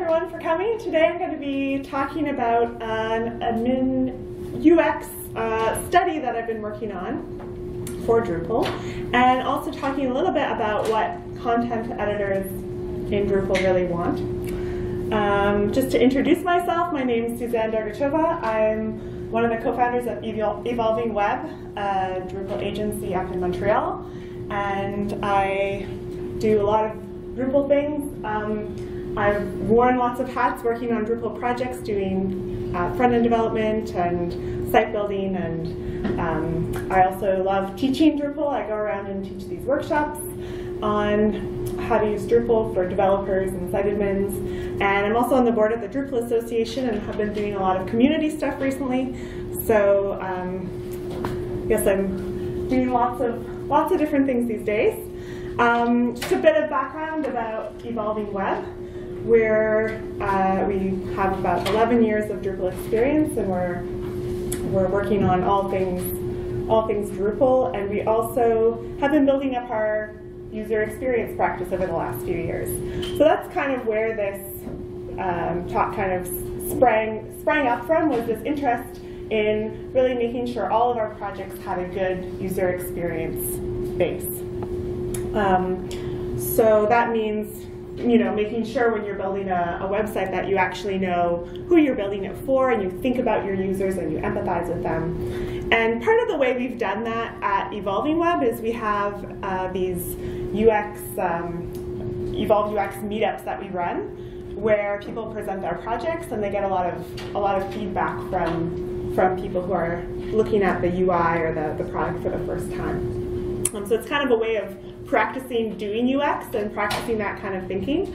everyone for coming. Today I'm going to be talking about an admin UX uh, study that I've been working on for Drupal and also talking a little bit about what content editors in Drupal really want. Um, just to introduce myself, my name is Suzanne Dergacheva. I'm one of the co-founders of Evolving Web, a Drupal agency up in Montreal, and I do a lot of Drupal things. Um, I've worn lots of hats working on Drupal projects, doing uh, front-end development and site building, and um, I also love teaching Drupal. I go around and teach these workshops on how to use Drupal for developers and site admins. And I'm also on the board of the Drupal Association and have been doing a lot of community stuff recently. So um, yes, I'm doing lots of lots of different things these days. Um, just a bit of background about Evolving Web where uh, we have about 11 years of Drupal experience and we're, we're working on all things, all things Drupal and we also have been building up our user experience practice over the last few years. So that's kind of where this um, talk kind of sprang, sprang up from was this interest in really making sure all of our projects had a good user experience base. Um, so that means you know, making sure when you're building a, a, website that you actually know who you're building it for and you think about your users and you empathize with them. And part of the way we've done that at Evolving Web is we have uh, these UX, um, Evolve UX meetups that we run where people present their projects and they get a lot of, a lot of feedback from, from people who are looking at the UI or the, the product for the first time. Um, so it's kind of a way of practicing doing UX and practicing that kind of thinking.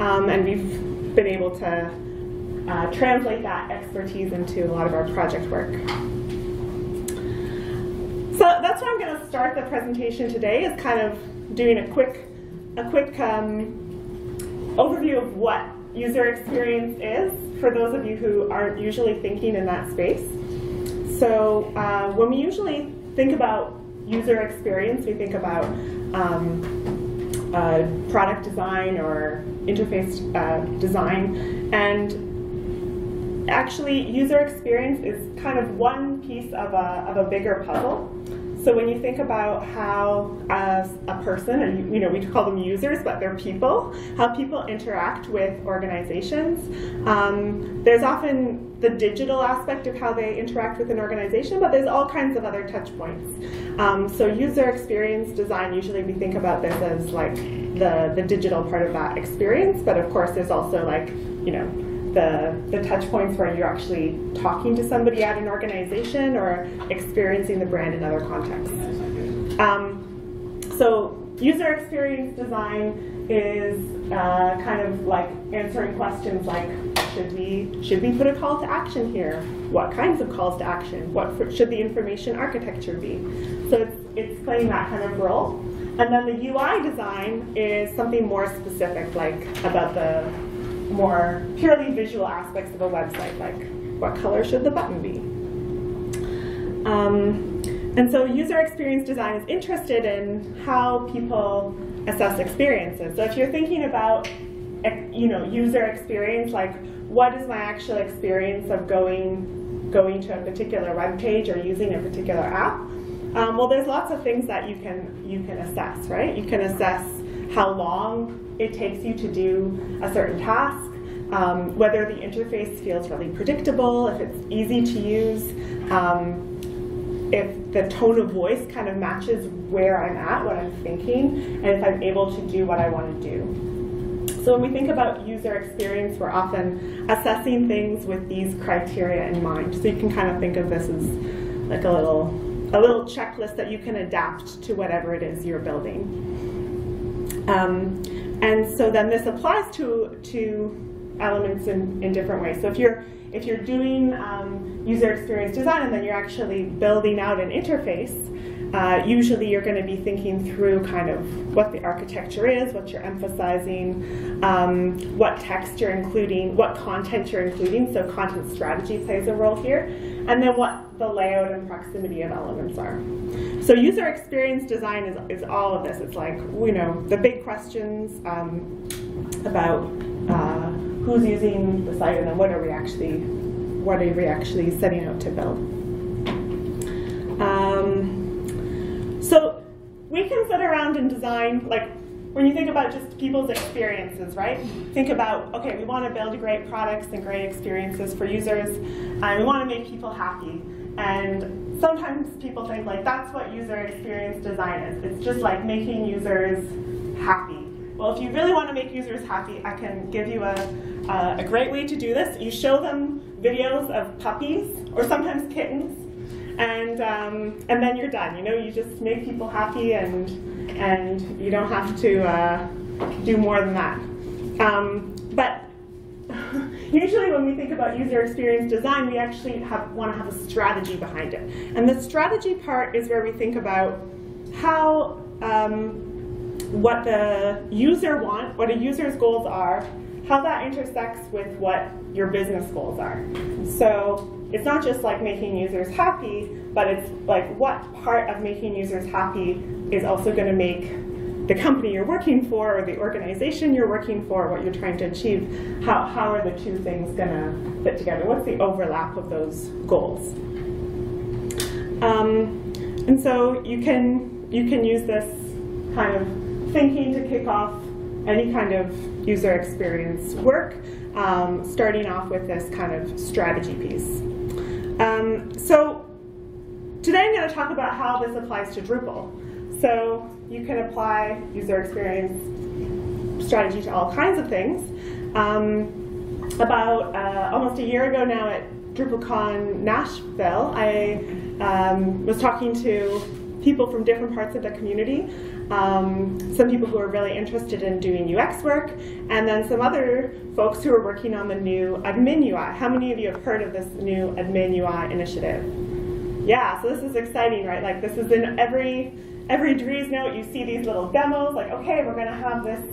Um, and we've been able to uh, translate that expertise into a lot of our project work. So that's where I'm going to start the presentation today is kind of doing a quick, a quick um, overview of what user experience is for those of you who aren't usually thinking in that space. So uh, when we usually think about user experience, we think about um, uh, product design or interface uh, design. And actually, user experience is kind of one piece of a, of a bigger puzzle. So when you think about how, as a person, and you know, we call them users, but they're people, how people interact with organizations, um, there's often the digital aspect of how they interact with an organization, but there's all kinds of other touch points. Um, so user experience design, usually we think about this as like the, the digital part of that experience, but of course there's also like, you know, the, the touch points where you're actually talking to somebody at an organization or experiencing the brand in other contexts. Um, so user experience design is uh, kind of like answering questions like, should we, should we put a call to action here? What kinds of calls to action? What for, should the information architecture be? So it's, it's playing that kind of role. And then the UI design is something more specific, like about the more purely visual aspects of a website, like what color should the button be? Um, and so user experience design is interested in how people assess experiences. So if you're thinking about you know, user experience, like what is my actual experience of going going to a particular web page or using a particular app? Um, well, there's lots of things that you can you can assess, right? You can assess how long it takes you to do a certain task, um, whether the interface feels really predictable, if it's easy to use, um, if the tone of voice kind of matches where I'm at, what I'm thinking, and if I'm able to do what I want to do. So when we think about user experience, we're often assessing things with these criteria in mind. So you can kind of think of this as like a little, a little checklist that you can adapt to whatever it is you're building. Um, and so then this applies to, to elements in, in different ways. So if you're if you're doing um, user experience design and then you're actually building out an interface, uh, usually you're going to be thinking through kind of what the architecture is, what you're emphasizing, um, what text you're including, what content you're including, so content strategy plays a role here, and then what the layout and proximity of elements are. So user experience design is, is all of this. It's like, you know, the big questions um, about uh, who's using the site and then what are we actually what are we actually setting out to build. Um, so we can sit around and design like when you think about just people's experiences, right? Think about, okay, we want to build great products and great experiences for users, and we want to make people happy. And sometimes people think like that's what user experience design is. It's just like making users happy. Well, if you really want to make users happy, I can give you a, a, a great way to do this. You show them videos of puppies, or sometimes kittens, and um, and then you're done. You know, you just make people happy, and and you don't have to uh, do more than that. Um, but usually, when we think about user experience design, we actually have, want to have a strategy behind it, and the strategy part is where we think about how. Um, what the user want, what a user's goals are, how that intersects with what your business goals are. So it's not just like making users happy, but it's like what part of making users happy is also going to make the company you're working for or the organization you're working for, what you're trying to achieve, how, how are the two things going to fit together? What's the overlap of those goals? Um, and so you can, you can use this kind of thinking to kick off any kind of user experience work, um, starting off with this kind of strategy piece. Um, so today I'm going to talk about how this applies to Drupal. So you can apply user experience strategy to all kinds of things. Um, about uh, almost a year ago now at DrupalCon Nashville, I um, was talking to people from different parts of the community um, some people who are really interested in doing UX work, and then some other folks who are working on the new admin UI. How many of you have heard of this new admin UI initiative? Yeah, so this is exciting, right? Like this is in every every Dries note, you see these little demos, like, okay, we're gonna have this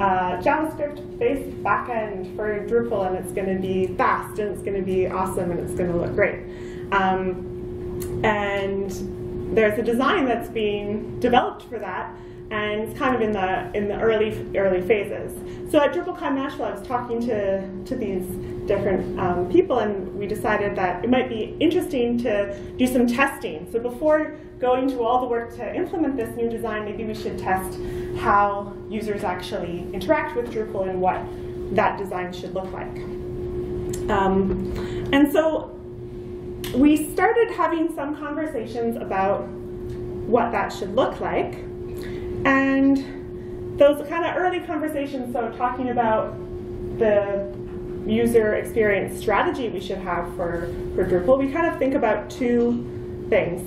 uh, JavaScript-based backend for Drupal, and it's gonna be fast, and it's gonna be awesome, and it's gonna look great. Um, and there's a design that's being developed for that, and it's kind of in the in the early early phases. So at DrupalCon Nashville, I was talking to to these different um, people, and we decided that it might be interesting to do some testing. So before going to all the work to implement this new design, maybe we should test how users actually interact with Drupal and what that design should look like. Um, and so we started having some conversations about what that should look like. And those kind of early conversations, so talking about the user experience strategy we should have for, for Drupal, we kind of think about two things.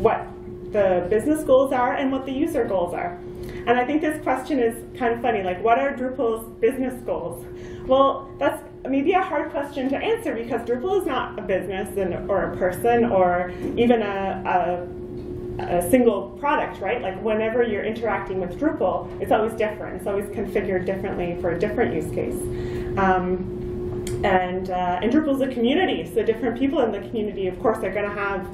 What the business goals are and what the user goals are. And I think this question is kind of funny, like what are Drupal's business goals? Well, that's maybe a hard question to answer because Drupal is not a business and, or a person or even a, a, a, single product, right? Like whenever you're interacting with Drupal, it's always different. It's always configured differently for a different use case. Um, and, uh, and Drupal is a community, so different people in the community, of course, are going to have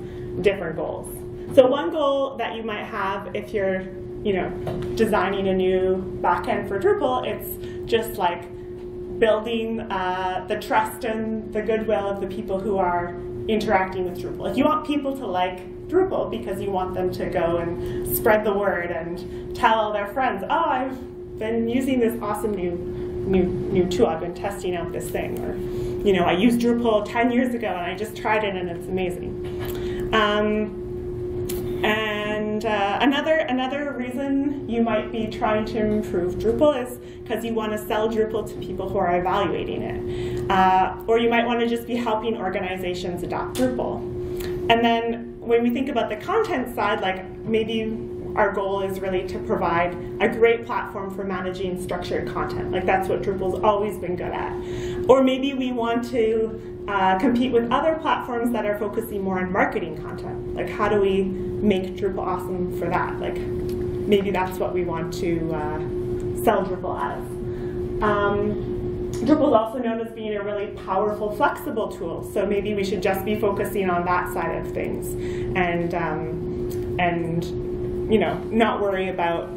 different goals. So one goal that you might have if you're, you know, designing a new backend for Drupal, it's just like building uh, the trust and the goodwill of the people who are interacting with Drupal. If you want people to like Drupal because you want them to go and spread the word and tell their friends, oh, I've been using this awesome new new new tool. I've been testing out this thing, or you know, I used Drupal 10 years ago and I just tried it and it's amazing. Um, and uh, another another reason you might be trying to improve Drupal is because you want to sell Drupal to people who are evaluating it, uh, or you might want to just be helping organizations adopt Drupal. And then when we think about the content side, like maybe our goal is really to provide a great platform for managing structured content. Like that's what Drupal's always been good at. Or maybe we want to uh, compete with other platforms that are focusing more on marketing content. Like how do we make Drupal awesome for that? Like maybe that's what we want to uh, sell Drupal as. Um, Drupal is also known as being a really powerful, flexible tool. So maybe we should just be focusing on that side of things, and um, and you know, not worry about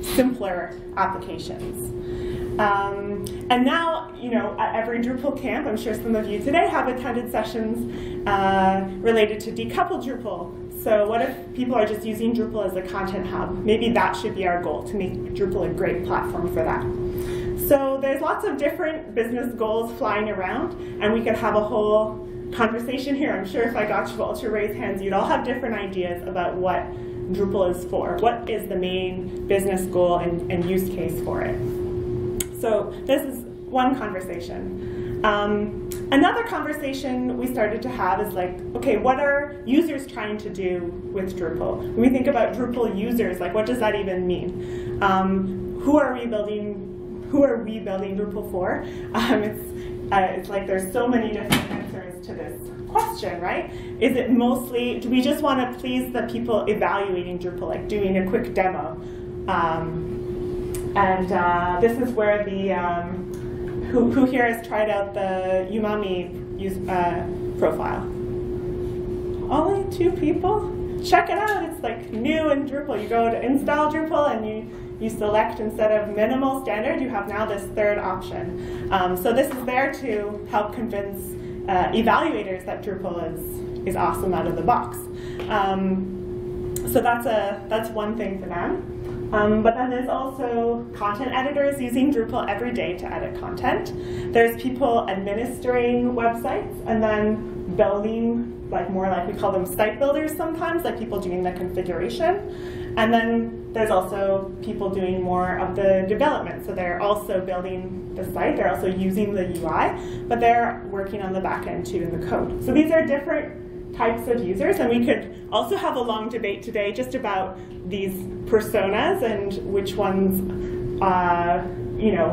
simpler applications. Um, and now, you know, at every Drupal camp, I'm sure some of you today have attended sessions uh, related to decoupled Drupal. So what if people are just using Drupal as a content hub? Maybe that should be our goal, to make Drupal a great platform for that. So there's lots of different business goals flying around, and we could have a whole conversation here. I'm sure if I got you all to raise hands, you'd all have different ideas about what Drupal is for. What is the main business goal and, and use case for it? So this is one conversation. Um, another conversation we started to have is like, okay, what are users trying to do with Drupal? When we think about Drupal users, like what does that even mean? Um, who are we building? Who are we building Drupal for? Um, it's, uh, it's like there's so many different answers to this question, right? Is it mostly, do we just want to please the people evaluating Drupal, like doing a quick demo? Um, and uh, this is where the, um, who, who here has tried out the Umami use, uh, profile? Only two people? Check it out, it's like new in Drupal. You go to install Drupal and you, you select instead of minimal standard, you have now this third option. Um, so this is there to help convince uh, evaluators that Drupal is, is awesome out of the box. Um, so that's, a, that's one thing for them. Um, but then there's also content editors using Drupal every day to edit content. There's people administering websites and then building, like more like we call them site builders sometimes, like people doing the configuration. And then there's also people doing more of the development. So they're also building the site, they're also using the UI, but they're working on the back end too in the code. So these are different types of users, and we could also have a long debate today just about these personas and which ones, uh, you know,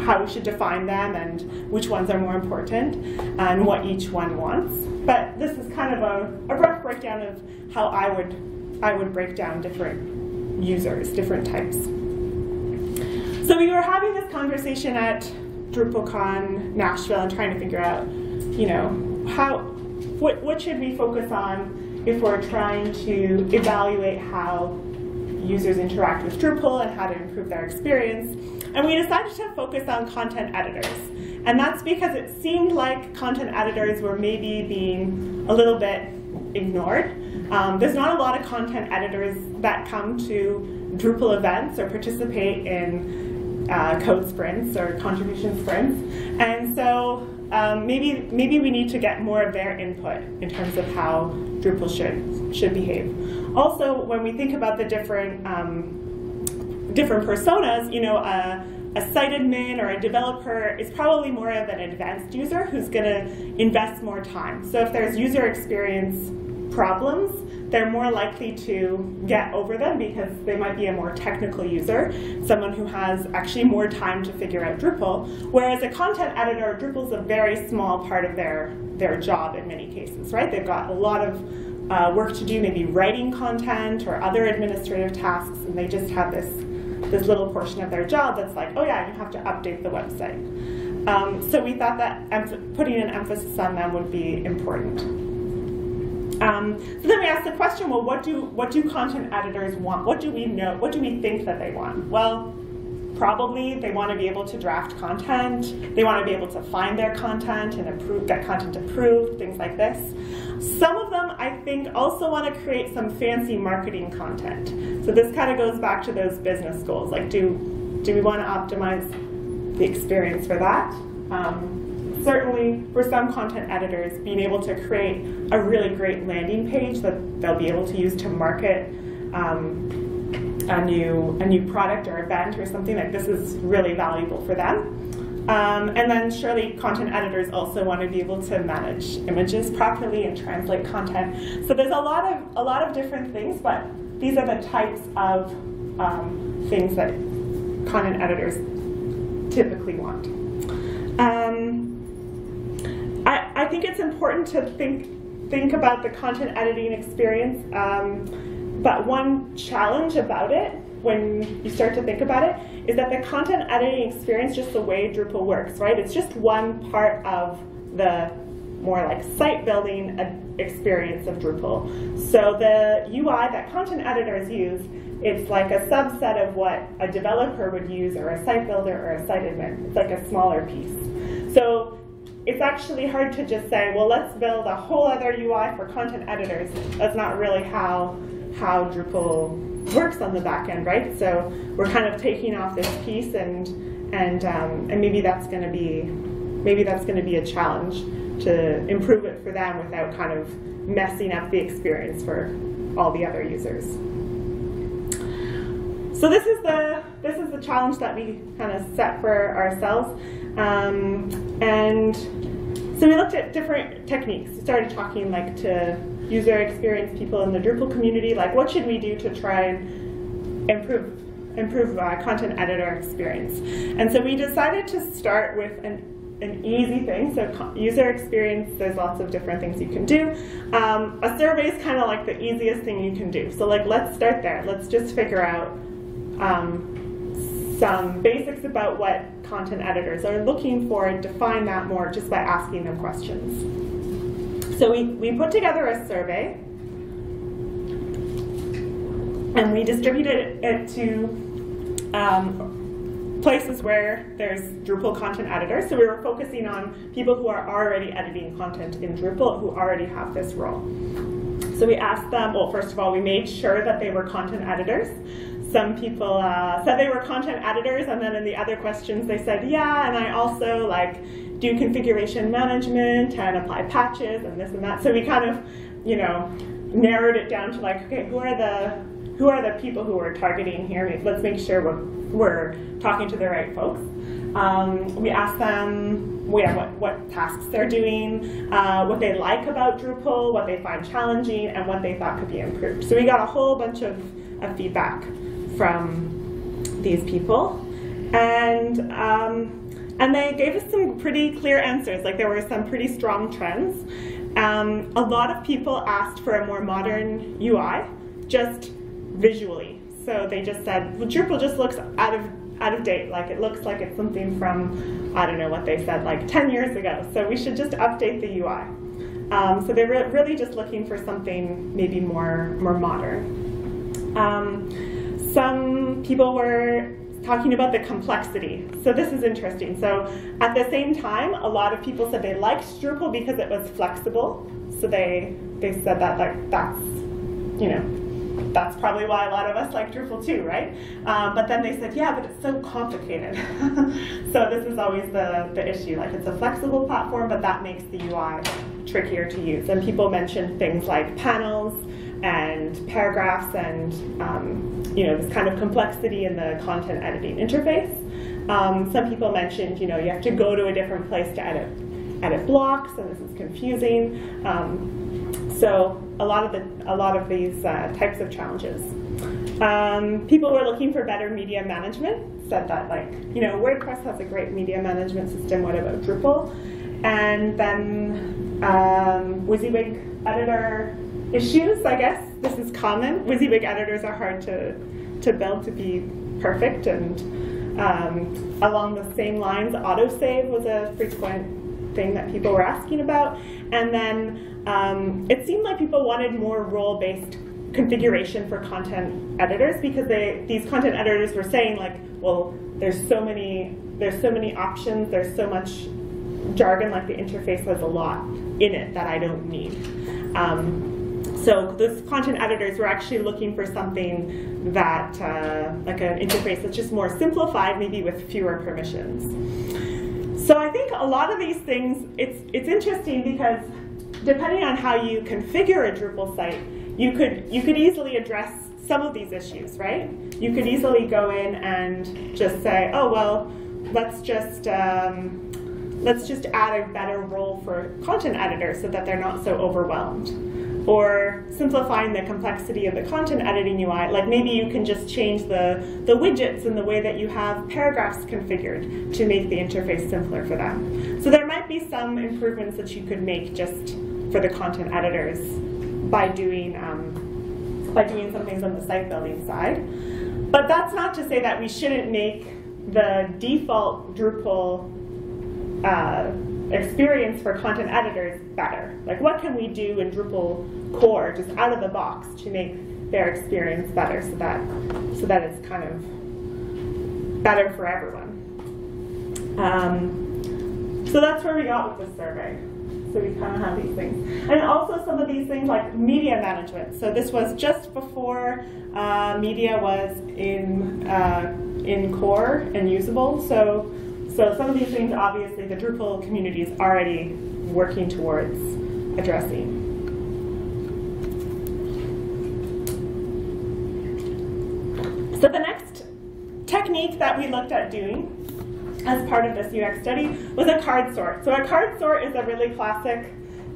how we should define them and which ones are more important and what each one wants. But this is kind of a, a rough breakdown of how I would I would break down different users, different types. So we were having this conversation at DrupalCon Nashville and trying to figure out, you know, how what, what should we focus on if we're trying to evaluate how users interact with Drupal and how to improve their experience. And we decided to focus on content editors. And that's because it seemed like content editors were maybe being a little bit ignored. Um, there's not a lot of content editors that come to Drupal events or participate in uh, code sprints or contribution sprints. And so um, maybe maybe we need to get more of their input in terms of how Drupal should should behave. Also, when we think about the different um, different personas, you know, a, a site admin or a developer is probably more of an advanced user who's going to invest more time. So if there's user experience problems, they're more likely to get over them because they might be a more technical user, someone who has actually more time to figure out Drupal. Whereas a content editor, Drupal is a very small part of their, their job in many cases, right? They've got a lot of uh, work to do, maybe writing content or other administrative tasks, and they just have this, this little portion of their job that's like, oh yeah, you have to update the website. Um, so we thought that putting an emphasis on them would be important. Um, so then we ask the question, well, what do what do content editors want? What do we know? What do we think that they want? Well, probably they want to be able to draft content. They want to be able to find their content and approve, get content approved, things like this. Some of them, I think, also want to create some fancy marketing content. So this kind of goes back to those business goals. Like, do do we want to optimize the experience for that? Um, certainly for some content editors, being able to create a really great landing page that they'll be able to use to market um, a new a new product or event or something like this is really valuable for them. Um, and then surely content editors also want to be able to manage images properly and translate content. So there's a lot of a lot of different things, but these are the types of um, things that content editors typically want. Um, I, I think it's important to think think about the content editing experience. Um, but one challenge about it, when you start to think about it, is that the content editing experience, just the way Drupal works, right? It's just one part of the more like site building experience of Drupal. So the UI that content editors use it's like a subset of what a developer would use or a site builder or a site admin. It's like a smaller piece. So it's actually hard to just say, well, let's build a whole other UI for content editors. That's not really how, how Drupal works on the back end, right? So we're kind of taking off this piece and, and, um, and maybe that's going to be, maybe that's going to be a challenge to improve it for them without kind of messing up the experience for all the other users. So this is the this is the challenge that we kind of set for ourselves, um, and so we looked at different techniques. We started talking like to user experience people in the Drupal community, like what should we do to try and improve improve uh, content editor experience. And so we decided to start with an an easy thing. So user experience, there's lots of different things you can do. Um, a survey is kind of like the easiest thing you can do. So like, let's start there. Let's just figure out um, some basics about what content editors are looking for and define that more just by asking them questions. So we, we put together a survey and we distributed it to um, places where there's Drupal content editors. So we were focusing on people who are already editing content in Drupal who already have this role. So we asked them, well, first of all, we made sure that they were content editors some people uh, said they were content editors, and then in the other questions they said, yeah, and I also like do configuration management and apply patches and this and that. So we kind of, you know, narrowed it down to like, okay, who are the who are the people who we're targeting here? Let's make sure we're, we're talking to the right folks. Um, we asked them what, what tasks they're doing, uh, what they like about Drupal, what they find challenging, and what they thought could be improved. So we got a whole bunch of, of feedback from these people. And, um, and they gave us some pretty clear answers, like there were some pretty strong trends. Um, a lot of people asked for a more modern UI, just visually. So they just said, well, Drupal just looks out of out of date. Like it looks like it's something from, I don't know what they said, like 10 years ago. So we should just update the UI. Um, so they're re really just looking for something maybe more, more modern. Um, some people were talking about the complexity. So this is interesting. So at the same time, a lot of people said they liked Drupal because it was flexible. So they they said that like that's you know that's probably why a lot of us like Drupal too, right? Um, but then they said, yeah, but it's so complicated. so this is always the, the issue. Like it's a flexible platform, but that makes the UI trickier to use. And people mentioned things like panels and paragraphs and um, you know this kind of complexity in the content editing interface. Um, some people mentioned you know you have to go to a different place to edit edit blocks, and this is confusing. Um, so a lot of the a lot of these uh, types of challenges. Um, people were looking for better media management. Said that like you know WordPress has a great media management system. What about Drupal? And then um, WYSIWYG editor issues, I guess. This is common. WYSIWYG editors are hard to, to build to be perfect, and um, along the same lines, autosave was a frequent thing that people were asking about. And then um, it seemed like people wanted more role-based configuration for content editors because they, these content editors were saying like, well, there's so many, there's so many options, there's so much jargon, like the interface has a lot in it that I don't need. Um, so those content editors were actually looking for something that, uh, like an interface that's just more simplified, maybe with fewer permissions. So I think a lot of these things, it's, it's interesting because depending on how you configure a Drupal site, you could, you could easily address some of these issues, right? You could easily go in and just say, oh, well, let's just, um, let's just add a better role for content editors so that they're not so overwhelmed or simplifying the complexity of the content editing UI. Like maybe you can just change the, the widgets and the way that you have paragraphs configured to make the interface simpler for them. So there might be some improvements that you could make just for the content editors by doing, um, by doing some things on the site building side. But that's not to say that we shouldn't make the default Drupal uh, experience for content editors better? Like what can we do in Drupal core just out of the box to make their experience better so that so that it's kind of better for everyone. Um, so that's where we got with this survey. So we kind of have these things. And also some of these things like media management. So this was just before uh, media was in, uh, in core and usable. So, so some of these things obviously the Drupal community is already working towards addressing. So the next technique that we looked at doing as part of this UX study was a card sort. So a card sort is a really classic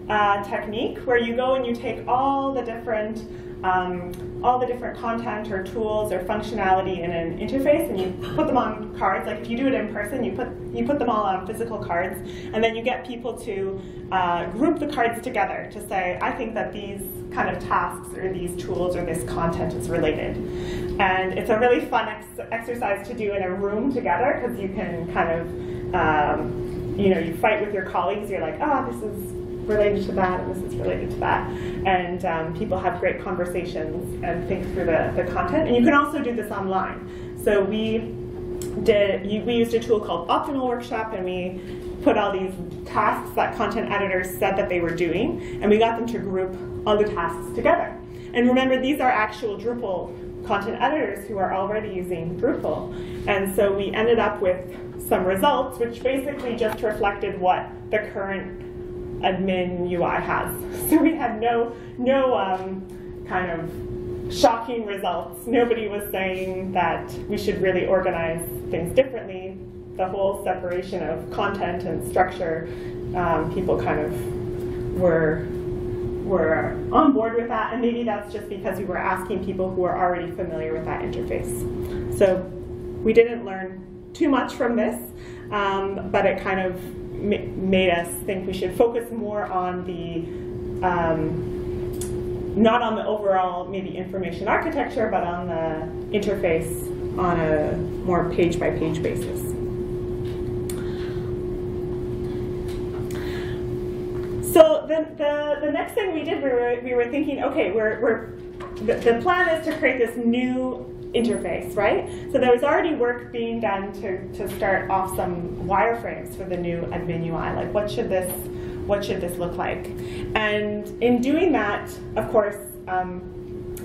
uh, technique where you go and you take all the different um, all the different content or tools or functionality in an interface and you put them on cards. Like if you do it in person, you put you put them all on physical cards, and then you get people to uh, group the cards together to say, I think that these kind of tasks or these tools or this content is related. And it's a really fun ex exercise to do in a room together because you can kind of, um, you know, you fight with your colleagues. You're like, oh, this is related to that and this is related to that. And um, people have great conversations and think through the, the content. And you can also do this online. So we did, we used a tool called Optimal Workshop and we put all these tasks that content editors said that they were doing and we got them to group all the tasks together. And remember, these are actual Drupal content editors who are already using Drupal. And so we ended up with some results which basically just reflected what the current admin UI has. So we had no, no um, kind of shocking results. Nobody was saying that we should really organize things differently. The whole separation of content and structure, um, people kind of were were on board with that, and maybe that's just because we were asking people who are already familiar with that interface. So we didn't learn too much from this, um, but it kind of made us think we should focus more on the, um, not on the overall maybe information architecture, but on the interface on a more page by page basis. So the, the, the next thing we did, we were, we were thinking, okay, we're, we're, the, the plan is to create this new interface, right? So there was already work being done to, to start off some wireframes for the new admin UI. Like what should this what should this look like? And in doing that, of course, um,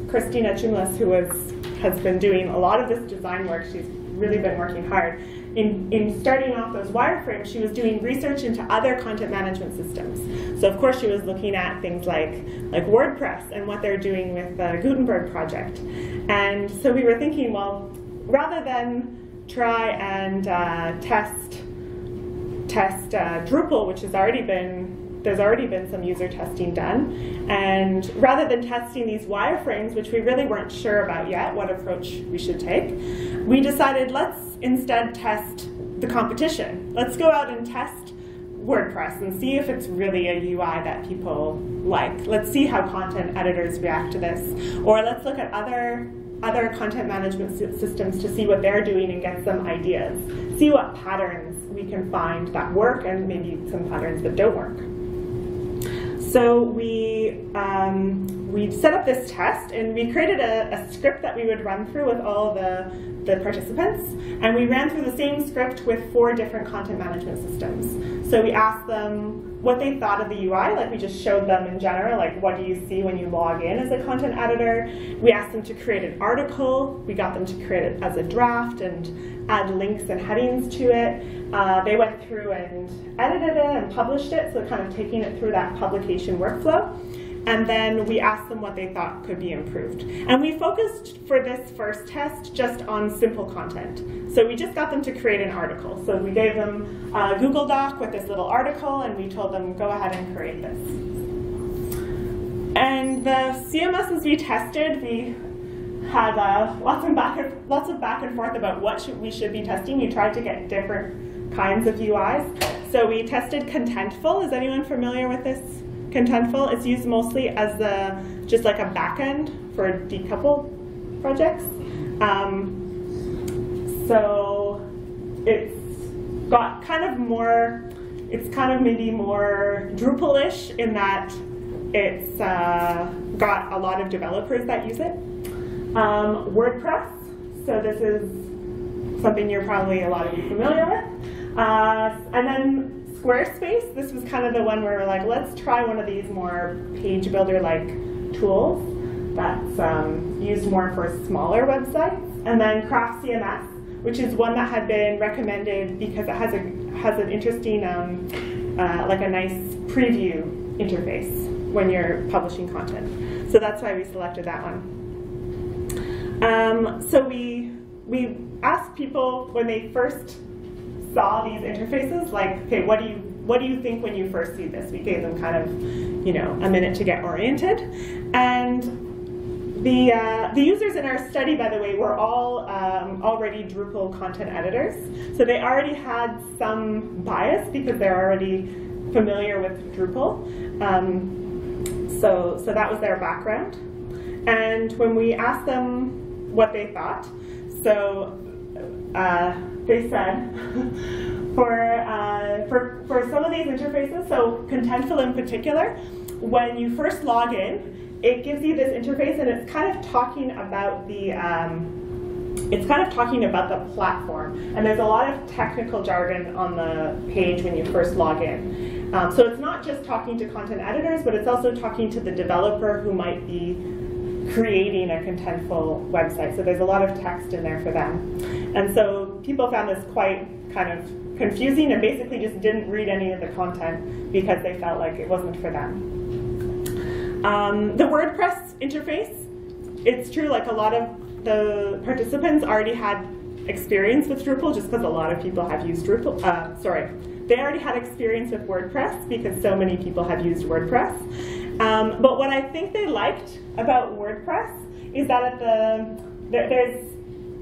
Cristina Chumillas, who was, has been doing a lot of this design work, she's really been working hard, in, in starting off those wireframes, she was doing research into other content management systems. So of course she was looking at things like, like WordPress and what they're doing with the Gutenberg project. And so we were thinking, well, rather than try and uh, test test uh, Drupal, which has already been there's already been some user testing done. And rather than testing these wireframes, which we really weren't sure about yet, what approach we should take, we decided let's instead test the competition. Let's go out and test WordPress and see if it's really a UI that people like. Let's see how content editors react to this. Or let's look at other other content management systems to see what they're doing and get some ideas. See what patterns we can find that work and maybe some patterns that don't work. So we, um, we set up this test and we created a, a, script that we would run through with all the, the participants. And we ran through the same script with four different content management systems. So we asked them what they thought of the UI, like we just showed them in general, like what do you see when you log in as a content editor. We asked them to create an article. We got them to create it as a draft and add links and headings to it. Uh, they went through and edited it and published it, so kind of taking it through that publication workflow. And then we asked them what they thought could be improved. And we focused for this first test just on simple content. So we just got them to create an article. So we gave them a Google Doc with this little article and we told them, go ahead and create this. And the CMSs we tested, we had uh, lots, of back and, lots of back and forth about what should, we should be testing. We tried to get different kinds of UIs. So we tested Contentful. Is anyone familiar with this Contentful? It's used mostly as a, just like a backend for decouple projects. Um, so it's got kind of more, it's kind of maybe more Drupal-ish in that it's uh, got a lot of developers that use it. Um, WordPress, so this is something you're probably a lot of you familiar with. Uh, and then Squarespace, this was kind of the one where we're like, let's try one of these more page builder-like tools that's um, used more for smaller websites. And then Craft CMS, which is one that had been recommended because it has a has an interesting, um, uh, like a nice preview interface when you're publishing content. So that's why we selected that one. Um, so we we asked people when they first saw these interfaces, like, okay, what do you what do you think when you first see this? We gave them kind of, you know, a minute to get oriented, and the, uh, the users in our study, by the way, were all um, already Drupal content editors. So they already had some bias because they're already familiar with Drupal. Um, so, so that was their background. And when we asked them what they thought, so uh, they said, for, uh, for, for some of these interfaces, so Contentful in particular, when you first log in, it gives you this interface and it's kind of talking about the um, it's kind of talking about the platform. And there's a lot of technical jargon on the page when you first log in. Um, so it's not just talking to content editors but it's also talking to the developer who might be creating a contentful website. So there's a lot of text in there for them. And so people found this quite kind of confusing and basically just didn't read any of the content because they felt like it wasn't for them um, the WordPress interface, it's true, like a lot of the participants already had experience with Drupal just because a lot of people have used Drupal. Uh, sorry, they already had experience with WordPress because so many people have used WordPress. Um, but what I think they liked about WordPress is that at the there's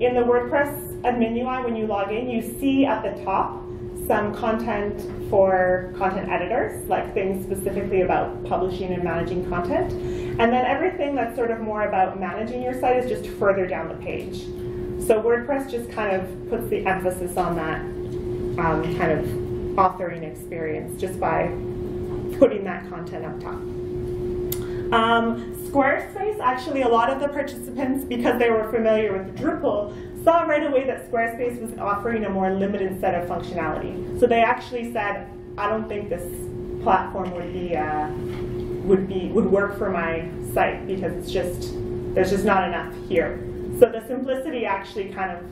in the WordPress admin UI when you log in, you see at the top some content for content editors, like things specifically about publishing and managing content. And then everything that's sort of more about managing your site is just further down the page. So WordPress just kind of puts the emphasis on that um, kind of authoring experience just by putting that content up top. Um, Squarespace, actually a lot of the participants, because they were familiar with Drupal, saw right away that Squarespace was offering a more limited set of functionality. So they actually said, I don't think this platform would be uh, would be would work for my site because it's just there's just not enough here. So the simplicity actually kind of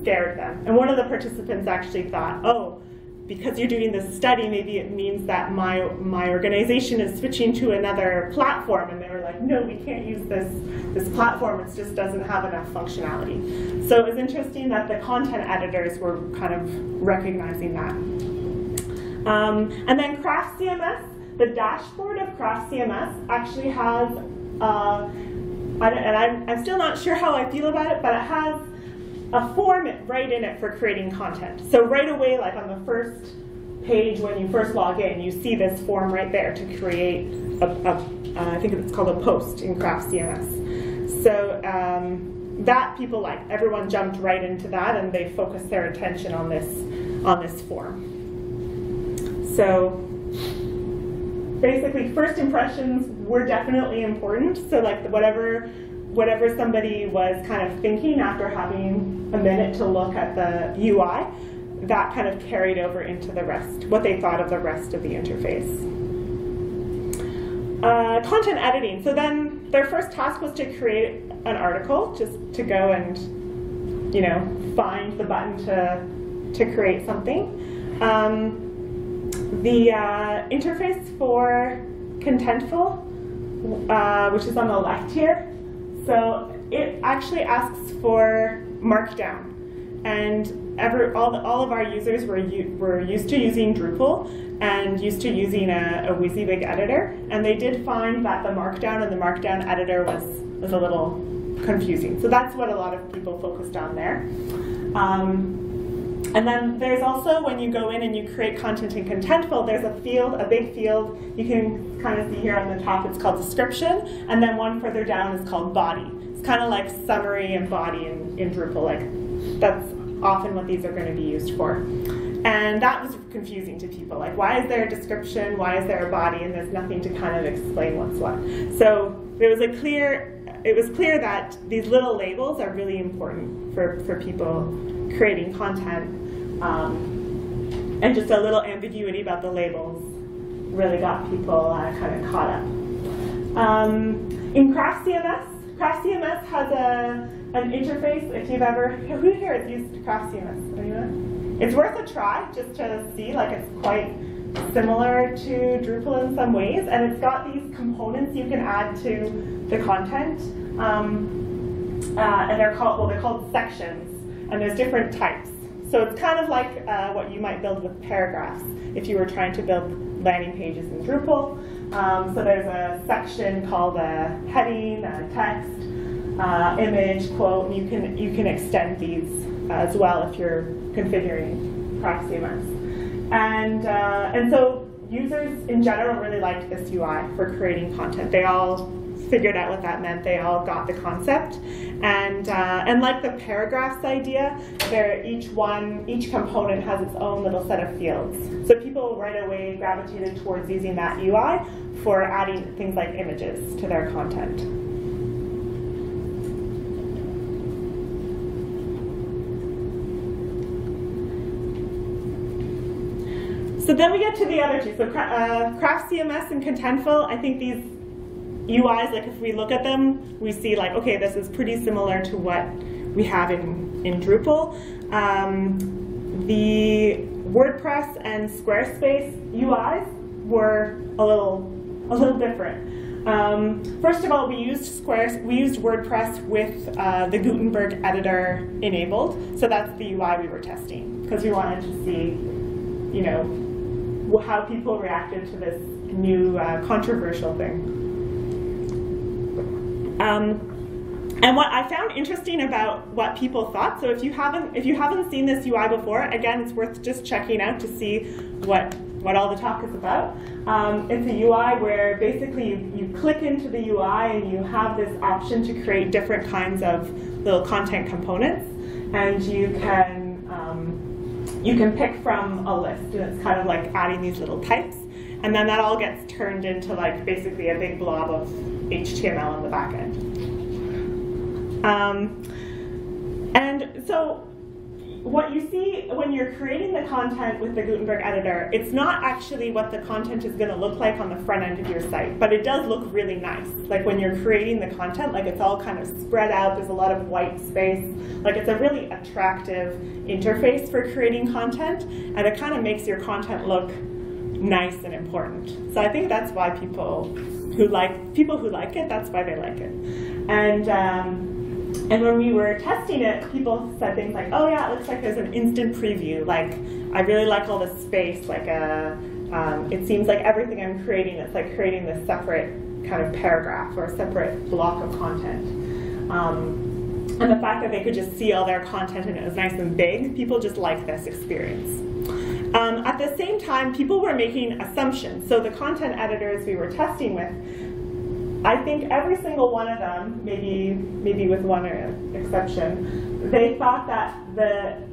scared them. And one of the participants actually thought, oh, because you're doing this study, maybe it means that my my organization is switching to another platform. And they were like, no, we can't use this this platform. It just doesn't have enough functionality. So it was interesting that the content editors were kind of recognizing that. Um, and then Craft CMS, the dashboard of Craft CMS actually has, uh, and I'm, I'm still not sure how I feel about it, but it has a form right in it for creating content. So right away, like on the first page when you first log in, you see this form right there to create a, a uh, I think it's called a post in Craft CMS. So um, that people like, everyone jumped right into that and they focused their attention on this, on this form. So basically first impressions were definitely important. So like whatever whatever somebody was kind of thinking after having a minute to look at the UI, that kind of carried over into the rest, what they thought of the rest of the interface. Uh, content editing. So then their first task was to create an article, just to go and, you know, find the button to, to create something. Um, the uh, interface for Contentful, uh, which is on the left here, so it actually asks for Markdown. And ever, all, the, all of our users were, were used to using Drupal and used to using a, a WYSIWYG editor. And they did find that the Markdown and the Markdown editor was, was a little confusing. So that's what a lot of people focused on there. Um, and then there's also, when you go in and you create content in Contentful, there's a field, a big field, you can kind of see here on the top, it's called description, and then one further down is called body. It's kind of like summary and body in, in Drupal, like that's often what these are going to be used for. And that was confusing to people, like why is there a description, why is there a body, and there's nothing to kind of explain what's what. So there was a clear it was clear that these little labels are really important for, for people creating content. Um, and just a little ambiguity about the labels really got people uh, kind of caught up. Um, in Craft CMS, Craft CMS has a, an interface, if you've ever, who here has used Craft CMS? Anyone? It's worth a try just to see, like it's quite similar to Drupal in some ways, and it's got these components you can add to the content, um, uh, and they're called, well, they're called sections, and there's different types. So it's kind of like uh, what you might build with paragraphs if you were trying to build landing pages in Drupal. Um, so there's a section called a heading, a text, uh, image, quote, and you can, you can extend these as well if you're configuring Craft CMS. And, uh, and so users in general really liked this UI for creating content. They all figured out what that meant. They all got the concept. And, uh, and like the paragraphs idea, there, each one, each component has its own little set of fields. So people right away gravitated towards using that UI for adding things like images to their content. So then we get to the other two. So uh, Craft CMS and Contentful, I think these UIs, like if we look at them, we see like, okay, this is pretty similar to what we have in, in Drupal. Um, the WordPress and Squarespace UIs were a little, a little different. Um, first of all, we used Squares, we used WordPress with uh, the Gutenberg editor enabled, so that's the UI we were testing because we wanted to see, you know, how people reacted to this new uh, controversial thing. Um, and what I found interesting about what people thought, so if you haven't if you haven't seen this UI before, again, it's worth just checking out to see what what all the talk is about. Um, it's a UI where basically you, you click into the UI and you have this option to create different kinds of little content components, and you can um, you can pick from a list, and it's kind of like adding these little types, and then that all gets turned into like basically a big blob of HTML in the back end. Um, and so what you see when you're creating the content with the Gutenberg editor, it's not actually what the content is going to look like on the front end of your site, but it does look really nice. Like when you're creating the content, like it's all kind of spread out, there's a lot of white space. Like it's a really attractive interface for creating content, and it kind of makes your content look nice and important. So I think that's why people who like people who like it, that's why they like it. And um, and when we were testing it, people said things like, "Oh yeah, it looks like there's an instant preview. Like I really like all the space. Like a, uh, um, it seems like everything I'm creating, it's like creating this separate kind of paragraph or a separate block of content." Um, and the fact that they could just see all their content and it was nice and big, people just like this experience. Um, at the same time, people were making assumptions. So the content editors we were testing with I think every single one of them, maybe maybe with one exception, they thought that the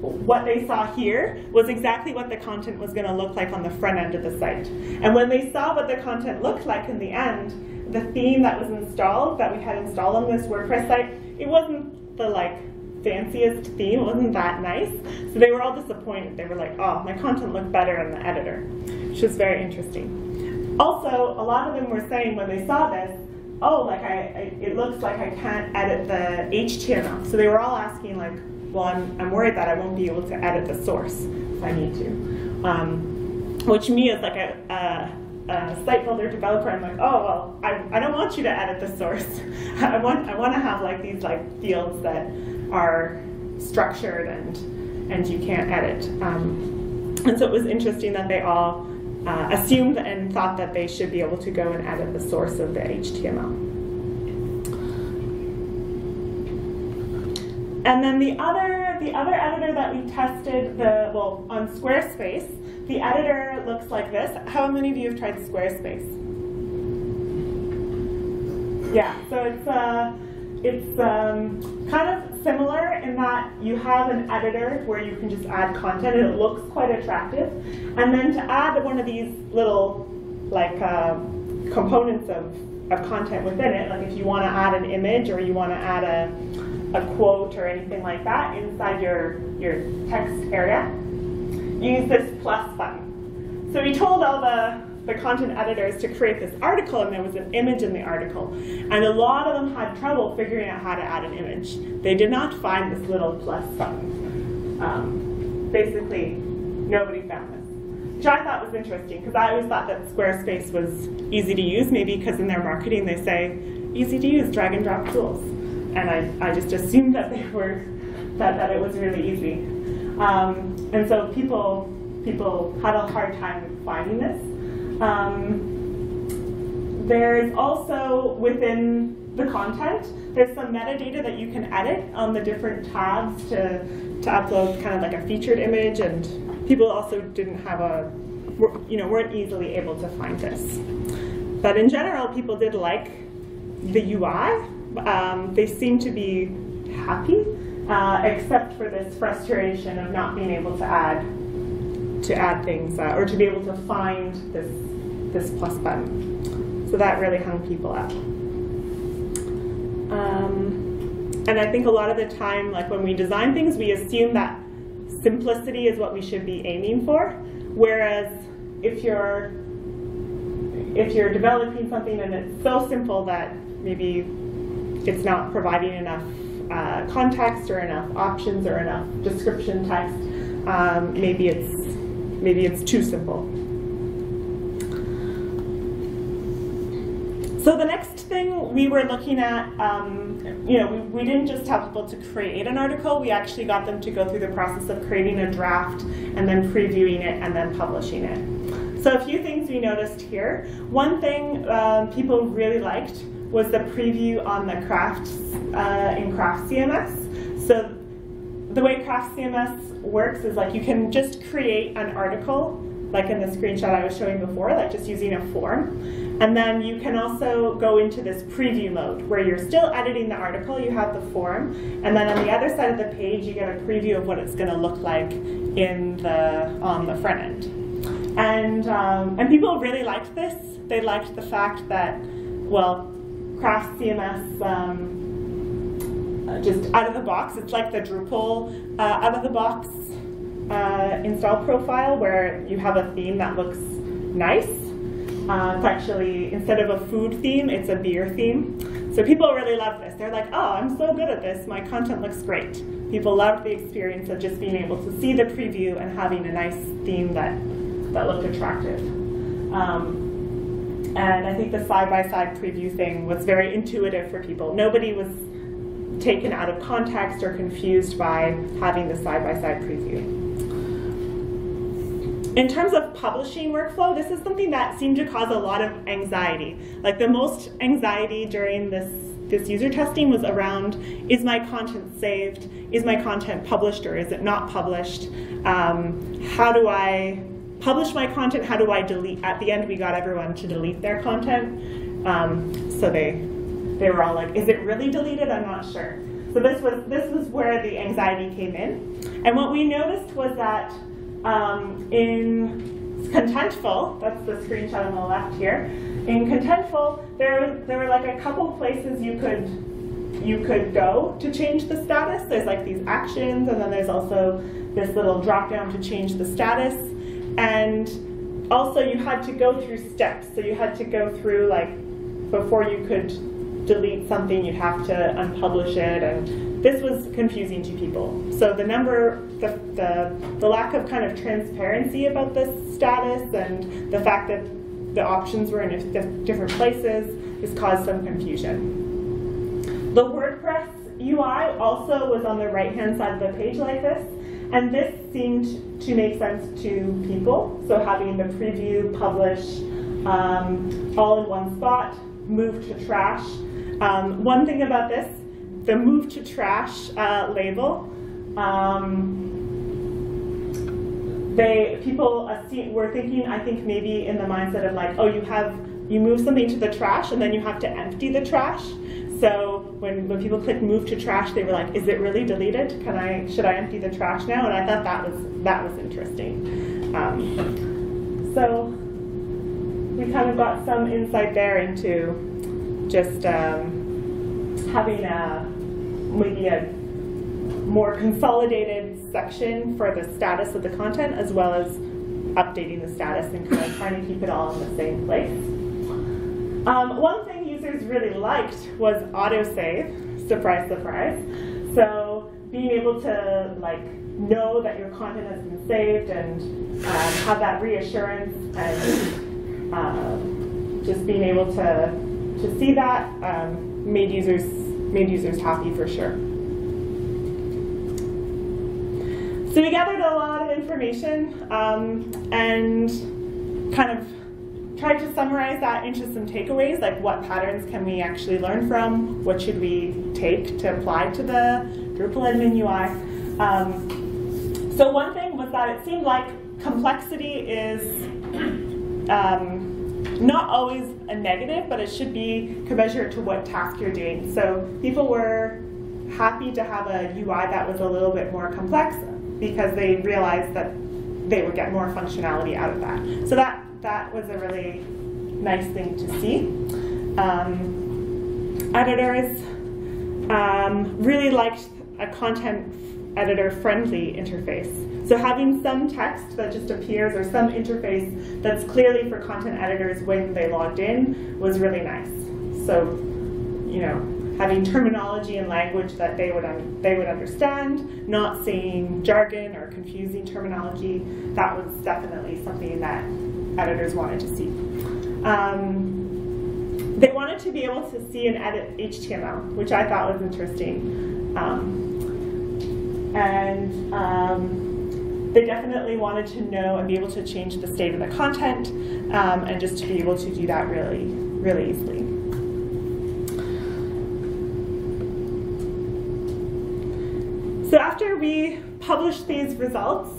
what they saw here was exactly what the content was going to look like on the front end of the site. And when they saw what the content looked like in the end, the theme that was installed, that we had installed on this WordPress site, it wasn't the like fanciest theme, wasn't that nice. So they were all disappointed. They were like, oh, my content looked better in the editor, which was very interesting. Also, a lot of them were saying when they saw this, oh, like I, I, it looks like I can't edit the HTML. So they were all asking like, well, I'm, I'm worried that I won't be able to edit the source if I need to. Um, which me as like a, a, site builder developer, I'm like, oh, well, I, I don't want you to edit the source. I want, I want to have like these like fields that are structured and, and you can't edit. Um, and so it was interesting that they all uh, assumed and thought that they should be able to go and edit the source of the HTML. And then the other, the other editor that we tested, the well, on Squarespace, the editor looks like this. How many of you have tried Squarespace? Yeah, so it's uh, it's um, kind of similar in that you have an editor where you can just add content and it looks quite attractive. And then to add one of these little like uh, components of of content within it. Like if you want to add an image or you want to add a, a quote or anything like that inside your, your text area, use this plus button. So we told all the, the content editors to create this article and there was an image in the article. And a lot of them had trouble figuring out how to add an image. They did not find this little plus button. Um, basically, nobody found this which I thought was interesting because I always thought that Squarespace was easy to use, maybe because in their marketing they say easy to use drag and drop tools. And I, I just assumed that they were that, that it was really easy. Um, and so people people had a hard time finding this. Um, there's also within the content, there's some metadata that you can edit on the different tabs to, to upload kind of like a featured image and people also didn't have a, you know, weren't easily able to find this. But in general, people did like the UI. Um, they seemed to be happy, uh, except for this frustration of not being able to add to add things uh, or to be able to find this this plus button. So that really hung people up. Um, and I think a lot of the time, like when we design things, we assume that simplicity is what we should be aiming for. Whereas if you're if you're developing something and it's so simple that maybe it's not providing enough uh, context or enough options or enough description text, um, maybe it's maybe it's too simple. So the next thing we were looking at, um, you know, we, we didn't just tell people to create an article, we actually got them to go through the process of creating a draft and then previewing it and then publishing it. So a few things we noticed here. One thing um, people really liked was the preview on the crafts uh, in Craft CMS. So the way Craft CMS works is like you can just create an article like in the screenshot I was showing before, like just using a form. And then you can also go into this preview mode where you're still editing the article, you have the form, and then on the other side of the page you get a preview of what it's going to look like in the on the front end. And um, and people really liked this. They liked the fact that, well, Craft CMS um, uh, just out of the box. It's like the Drupal uh, out of the box uh, install profile where you have a theme that looks nice. It's actually, instead of a food theme, it's a beer theme. So people really love this. They're like, oh, I'm so good at this. My content looks great. People love the experience of just being able to see the preview and having a nice theme that, that looked attractive. Um, and I think the side-by-side -side preview thing was very intuitive for people. Nobody was taken out of context or confused by having the side-by-side -side preview. In terms of publishing workflow, this is something that seemed to cause a lot of anxiety. Like the most anxiety during this this user testing was around, is my content saved? Is my content published or is it not published? Um, how do I publish my content? How do I delete? At the end, we got everyone to delete their content. Um, so they, they were all like, is it really deleted? I'm not sure. So this was, this was where the anxiety came in. And what we noticed was that um, in Contentful, that's the screenshot on the left here. In Contentful, there there were like a couple places you could you could go to change the status. There's like these actions, and then there's also this little drop down to change the status. And also you had to go through steps. So you had to go through like before you could delete something, you'd have to unpublish it and this was confusing to people. So the number, the, the, the lack of kind of transparency about this status and the fact that the options were in different places has caused some confusion. The WordPress UI also was on the right-hand side of the page like this, and this seemed to make sense to people. So having the preview, publish, um, all in one spot, move to trash. Um, one thing about this the move to trash uh, label. Um, they people were thinking, I think maybe in the mindset of like, oh, you have you move something to the trash and then you have to empty the trash. So when, when people click move to trash, they were like, is it really deleted? Can I should I empty the trash now? And I thought that was that was interesting. Um, so we kind of got some insight there into just um, having a maybe a more consolidated section for the status of the content as well as updating the status and kind of trying to keep it all in the same place. Um, one thing users really liked was autosave, surprise, surprise. So being able to like know that your content has been saved and um, have that reassurance and uh, just being able to to see that um, made users made users happy for sure. So we gathered a lot of information um, and kind of tried to summarize that into some takeaways, like what patterns can we actually learn from, what should we take to apply to the Drupal admin UI. Um, so one thing was that it seemed like complexity is um, not always a negative, but it should be commensurate to what task you're doing. So people were happy to have a UI that was a little bit more complex because they realized that they would get more functionality out of that. So that, that was a really nice thing to see. Um, editors um, really liked a content editor friendly interface. So having some text that just appears or some interface that's clearly for content editors when they logged in was really nice. So, you know, having terminology and language that they would they would understand, not saying jargon or confusing terminology. That was definitely something that editors wanted to see. Um, they wanted to be able to see and edit HTML, which I thought was interesting. Um, and um, they definitely wanted to know and be able to change the state of the content um, and just to be able to do that really, really easily. So after we published these results,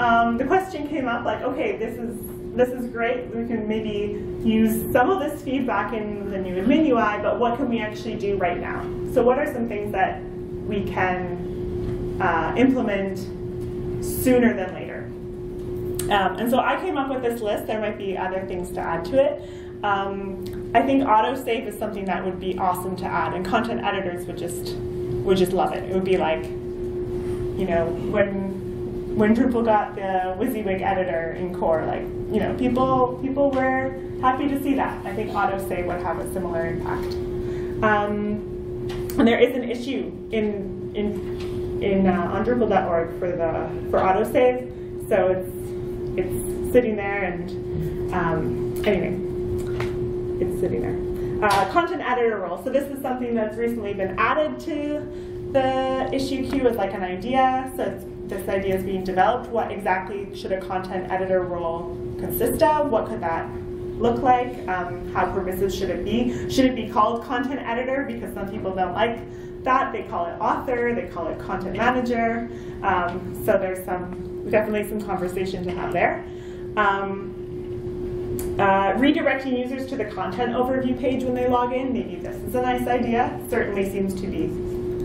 um, the question came up like, okay, this is this is great. We can maybe use some of this feedback in the new admin UI, but what can we actually do right now? So what are some things that we can uh, implement sooner than later? Um, and so I came up with this list. There might be other things to add to it. Um, I think autosave is something that would be awesome to add, and content editors would just would just love it. It would be like you know, when when Drupal got the WYSIWYG editor in core, like, you know, people people were happy to see that. I think autosave would have a similar impact. Um, and there is an issue in in in uh, on Drupal.org for the for autosave, so it's it's sitting there, and um, anyway, it's sitting there. Uh, content editor role. So this is something that's recently been added to the issue queue is like an idea, so this idea is being developed. What exactly should a content editor role consist of? What could that look like? Um, how permissive should it be? Should it be called content editor? Because some people don't like that. They call it author, they call it content manager. Um, so there's some, definitely some conversation to have there. Um, uh, redirecting users to the content overview page when they log in, maybe this is a nice idea. Certainly seems to be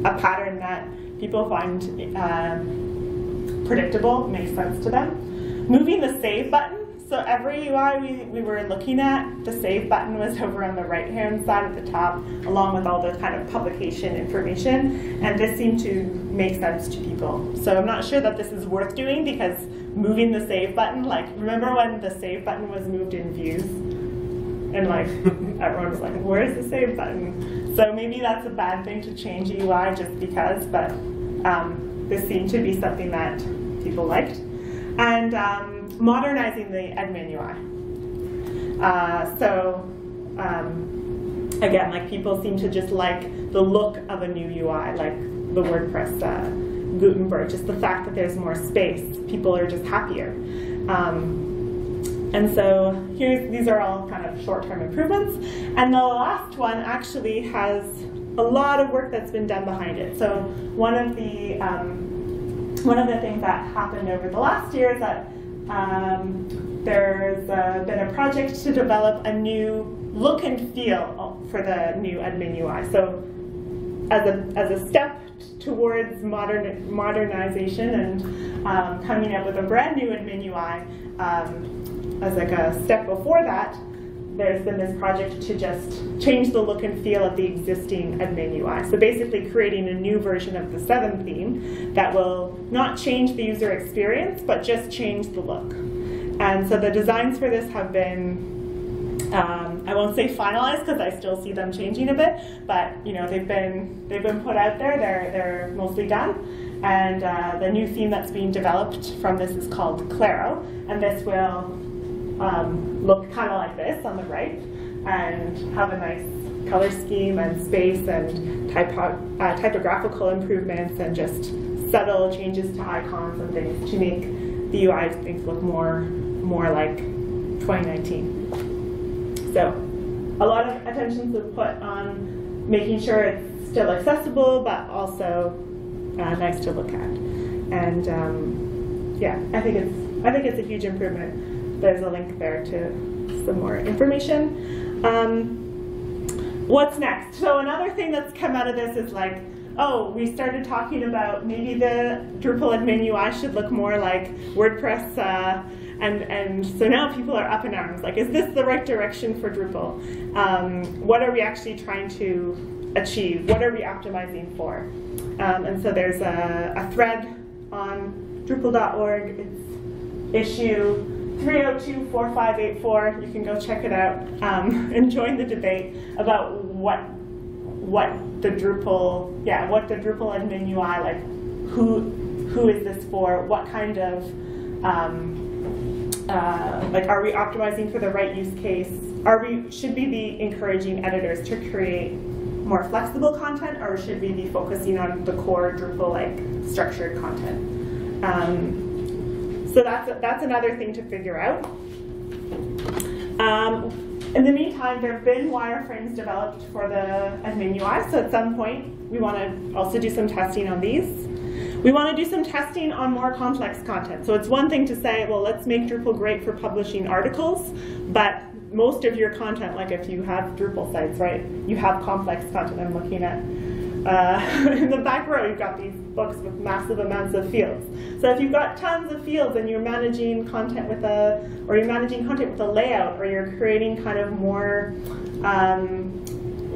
a pattern that people find um, predictable, makes sense to them. Moving the save button. So every UI we, we were looking at, the save button was over on the right hand side at the top, along with all the kind of publication information. And this seemed to make sense to people. So I'm not sure that this is worth doing because moving the save button, like remember when the save button was moved in views? And like everyone was like, where's the save button? So maybe that's a bad thing to change UI just because, but um, this seemed to be something that people liked. And um, modernizing the admin UI. Uh, so um, again, like people seem to just like the look of a new UI, like the WordPress uh, Gutenberg, just the fact that there's more space. People are just happier. Um, and so here's, these are all kind of short-term improvements. And the last one actually has a lot of work that's been done behind it. So one of the, um, one of the things that happened over the last year is that um, there's uh, been a project to develop a new look and feel for the new admin UI. So as a, as a step towards modern modernization and um, coming up with a brand new admin UI, um, as like a step before that, there's been this project to just change the look and feel of the existing admin UI. So basically creating a new version of the 7 theme that will not change the user experience, but just change the look. And so the designs for this have been, um, I won't say finalized because I still see them changing a bit, but you know they've been they've been put out there. They're they're mostly done, and uh, the new theme that's being developed from this is called Claro, and this will um, look kind of like this on the right and have a nice color scheme and space and typo uh, typographical improvements and just subtle changes to icons and things to make the UI things look more more like 2019. So a lot of attention is put on making sure it's still accessible but also uh, nice to look at. And um, yeah, I think it's I think it's a huge improvement there's a link there to some more information. Um, what's next? So another thing that's come out of this is like, oh, we started talking about maybe the Drupal admin UI should look more like WordPress, uh, and and so now people are up in arms. Like, is this the right direction for Drupal? Um, what are we actually trying to achieve? What are we optimizing for? Um, and so there's a, a thread on Drupal.org. It's issue 302-4584. You can go check it out um, and join the debate about what what the Drupal, yeah, what the Drupal admin UI, like who who is this for? What kind of um, uh, like are we optimizing for the right use case? Are we should we be encouraging editors to create more flexible content, or should we be focusing on the core Drupal like structured content? Um, so that's, that's another thing to figure out. Um, in the meantime, there have been wireframes developed for the admin UI, so at some point we want to also do some testing on these. We want to do some testing on more complex content. So it's one thing to say, well, let's make Drupal great for publishing articles, but most of your content, like if you have Drupal sites, right, you have complex content I'm looking at uh, in the back row, you've got these books with massive amounts of fields. So if you've got tons of fields and you're managing content with a, or you're managing content with a layout, or you're creating kind of more um,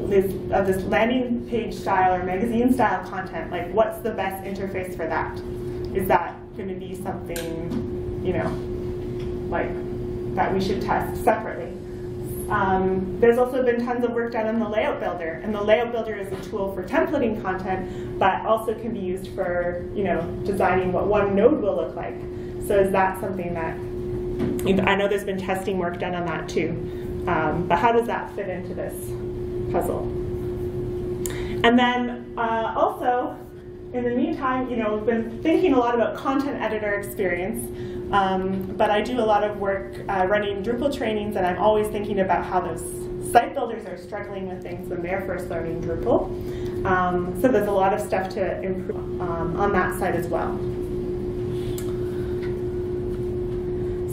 this, uh, this landing page style or magazine style content, like what's the best interface for that? Is that going to be something, you know, like that we should test separately? Um, there's also been tons of work done on the layout builder, and the layout builder is a tool for templating content, but also can be used for you know designing what one node will look like. So is that something that I know there's been testing work done on that too, um, but how does that fit into this puzzle? And then uh, also, in the meantime, you know, we've been thinking a lot about content editor experience. Um, but I do a lot of work uh, running Drupal trainings, and I'm always thinking about how those site builders are struggling with things when they're first learning Drupal. Um, so there's a lot of stuff to improve um, on that side as well.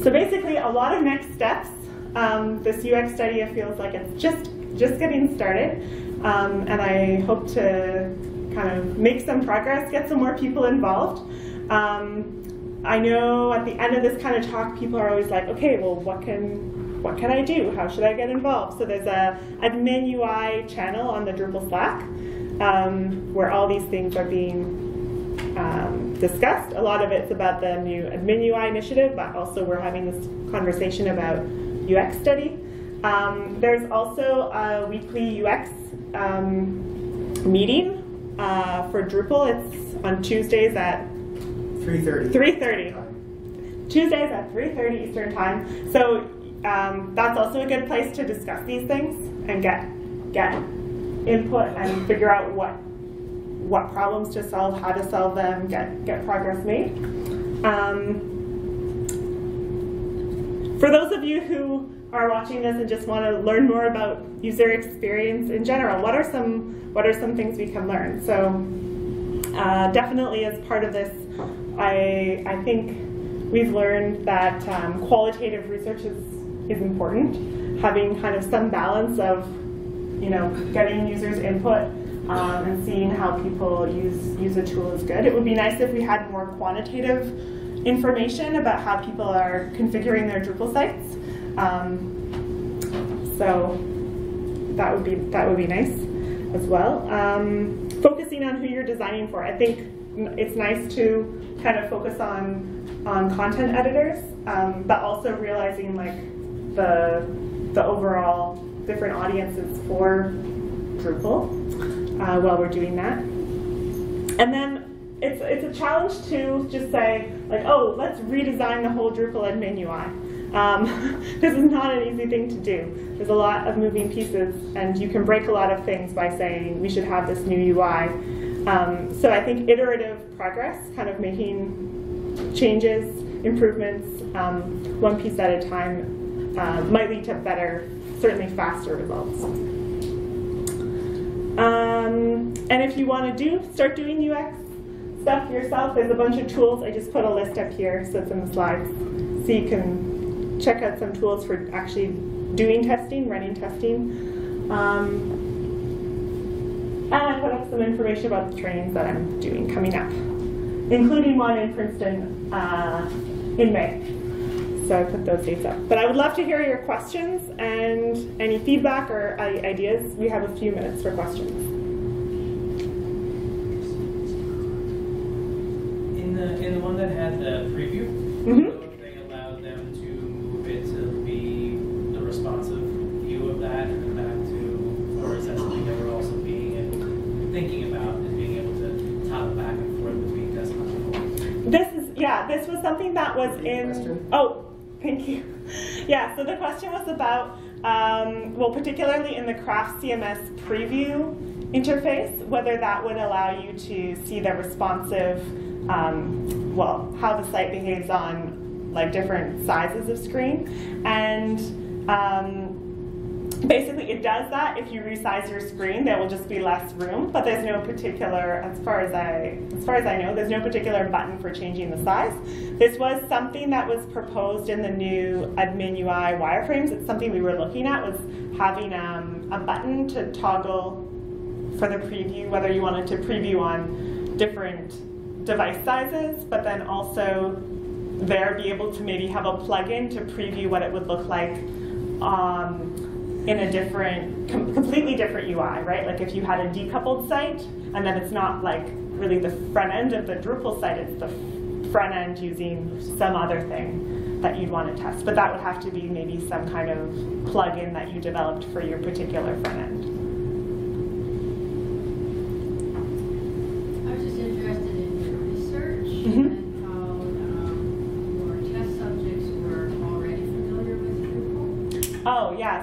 So basically, a lot of next steps. Um, this UX study feels like it's just just getting started, um, and I hope to kind of make some progress, get some more people involved. Um, I know at the end of this kind of talk, people are always like, okay, well, what can what can I do? How should I get involved? So there's a admin UI channel on the Drupal Slack um, where all these things are being um, discussed. A lot of it's about the new admin UI initiative, but also we're having this conversation about UX study. Um, there's also a weekly UX um, meeting uh, for Drupal. It's on Tuesdays at 3.30. 3.30. Tuesdays at 3.30 Eastern Time. So um, that's also a good place to discuss these things and get get input and figure out what what problems to solve, how to solve them, get get progress made. Um, for those of you who are watching this and just want to learn more about user experience in general, what are some what are some things we can learn? So uh, definitely as part of this I, I think we've learned that um, qualitative research is, is important. Having kind of some balance of, you know, getting users' input um, and seeing how people use, use a tool is good. It would be nice if we had more quantitative information about how people are configuring their Drupal sites. Um, so that would be that would be nice as well. Um, focusing on who you're designing for. I think it's nice to kind of focus on on content editors, um, but also realizing like the the overall different audiences for Drupal uh, while we're doing that. And then it's it's a challenge to just say like, oh, let's redesign the whole Drupal admin UI. Um, this is not an easy thing to do. There's a lot of moving pieces, and you can break a lot of things by saying we should have this new UI. Um, so I think iterative progress, kind of making changes, improvements, um, one piece at a time, uh, might lead to better, certainly faster results. Um, and if you want to do start doing UX stuff yourself, there's a bunch of tools. I just put a list up here, so it's in the slides, so you can check out some tools for actually doing testing, running testing. Um, and I put up some information about the trainings that I'm doing coming up, including one in Princeton uh, in May. So I put those dates up. But I would love to hear your questions and any feedback or ideas. We have a few minutes for questions. In the in the one that had the preview, mm -hmm. they allowed them to move it to be the responsive view of that and then back to, or is that something that we're also being thinking about and being able to toggle back and forth between desktop and mobile? This is yeah. This was something that was in. Oh, Thank you. Yeah, so the question was about, um, well, particularly in the Craft CMS preview interface, whether that would allow you to see the responsive, um, well, how the site behaves on like different sizes of screen. And um, basically it does that. If you resize your screen there will just be less room but there's no particular as far as I as far as I know there's no particular button for changing the size. This was something that was proposed in the new admin UI wireframes. It's something we were looking at was having um, a button to toggle for the preview whether you wanted to preview on different device sizes but then also there be able to maybe have a plugin to preview what it would look like um, in a different, com completely different UI, right? Like if you had a decoupled site, and then it's not like really the front end of the Drupal site, it's the front end using some other thing that you'd want to test. But that would have to be maybe some kind of plugin that you developed for your particular front end. I was just interested in your research mm -hmm. and how um, your test subjects were already familiar with Drupal.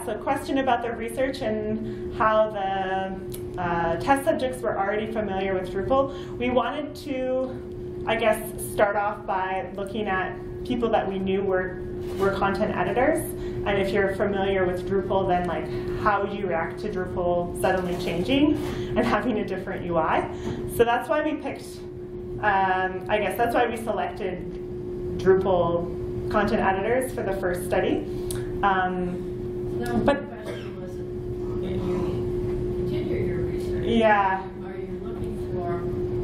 So question about the research and how the uh, test subjects were already familiar with Drupal. We wanted to, I guess, start off by looking at people that we knew were, were content editors. And if you're familiar with Drupal, then like how you react to Drupal suddenly changing and having a different UI? So that's why we picked, um, I guess that's why we selected Drupal content editors for the first study. Um, but your research, yeah. are you looking for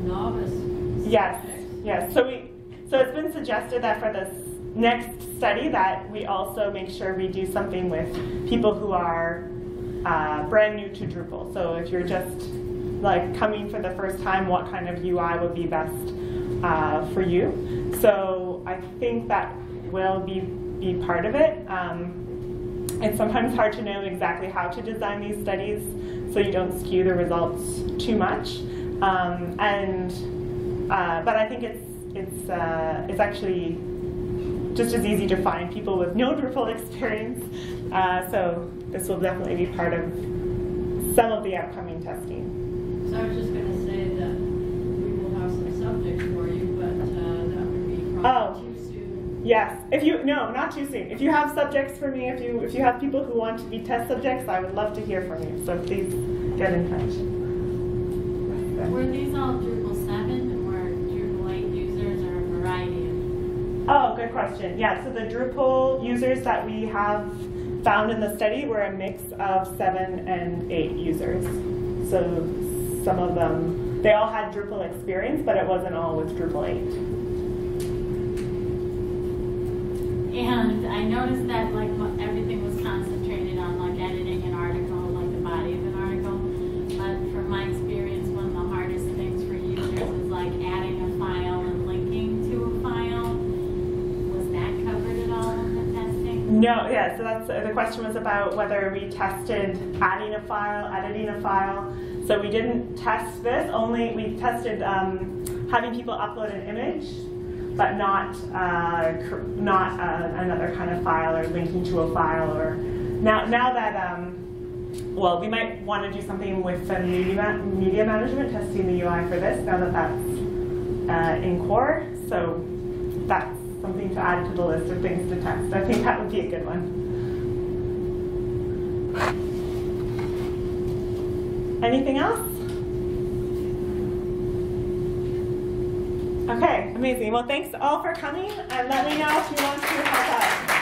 novice? Yes, yes. So we, so it's been suggested that for this next study that we also make sure we do something with people who are uh, brand new to Drupal. So if you're just like coming for the first time, what kind of UI would be best uh, for you? So I think that will be be part of it. Um, it's sometimes hard to know exactly how to design these studies so you don't skew the results too much. Um, and uh, but I think it's it's uh, it's actually just as easy to find people with no Drupal experience. Uh, so this will definitely be part of some of the upcoming testing. So I was just going to say that we will have some subjects for you, but uh, that would be probably oh. Yes. If you no, not too soon. If you have subjects for me, if you if you have people who want to be test subjects, I would love to hear from you. So please get in touch. Were these all Drupal 7 or Drupal 8 users or a variety of? Oh, good question. Yeah, so the Drupal users that we have found in the study were a mix of 7 and 8 users. So some of them, they all had Drupal experience, but it wasn't all with Drupal 8. And I noticed that like everything was concentrated on like editing an article, like the body of an article. But from my experience, one of the hardest things for users is like adding a file and linking to a file. Was that covered at all in the testing? No, yeah, so that's uh, the question was about whether we tested adding a file, editing a file. So we didn't test this, only we tested um, having people upload an image but not, uh, not uh, another kind of file or linking to a file or, now, now that, um, well, we might want to do something with the media, media management, testing the UI for this, now that that's uh, in core. So that's something to add to the list of things to test. I think that would be a good one. Anything else? Okay, amazing. Well, thanks all for coming and let me know if you want to help out.